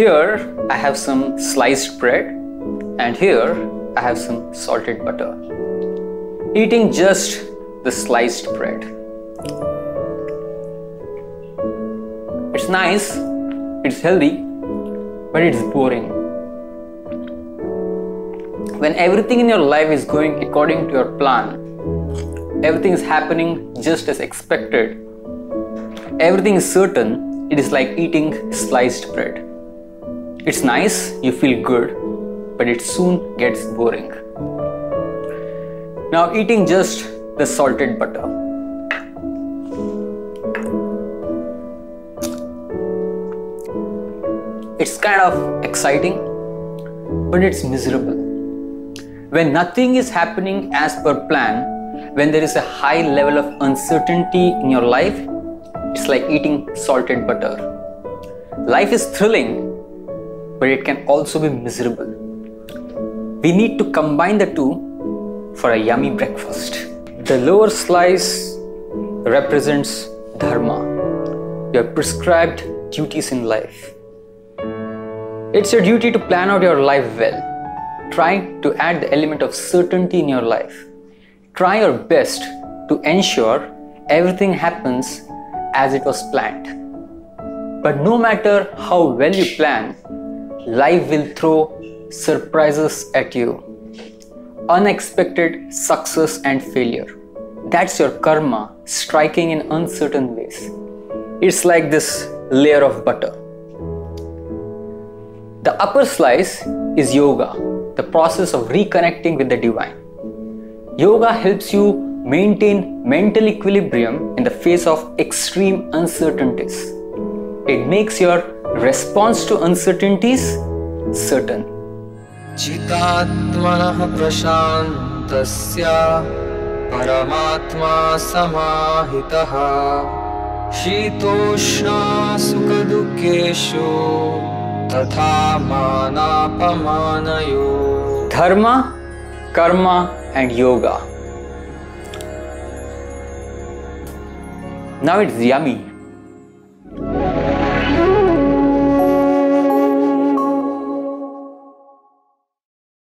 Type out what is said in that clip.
Here I have some sliced bread and here I have some salted butter. Eating just the sliced bread. It's nice, it's healthy, but it's boring. When everything in your life is going according to your plan, everything is happening just as expected, everything is certain, it is like eating sliced bread. It's nice, you feel good, but it soon gets boring. Now, eating just the salted butter. It's kind of exciting, but it's miserable. When nothing is happening as per plan, when there is a high level of uncertainty in your life, it's like eating salted butter. Life is thrilling, but it can also be miserable. We need to combine the two for a yummy breakfast. The lower slice represents dharma, your prescribed duties in life. It's your duty to plan out your life well. Try to add the element of certainty in your life. Try your best to ensure everything happens as it was planned. But no matter how well you plan, life will throw surprises at you. Unexpected success and failure. That's your karma striking in uncertain ways. It's like this layer of butter. The upper slice is yoga, the process of reconnecting with the divine. Yoga helps you maintain mental equilibrium in the face of extreme uncertainties. It makes your response to uncertainties certain. चितात्मनः प्रशान्तस्य परमात्मा समाहितः शीतोष्णासुखदुःखेषु तथा मानापमानयो dharma karma and yoga. Now it's yummy.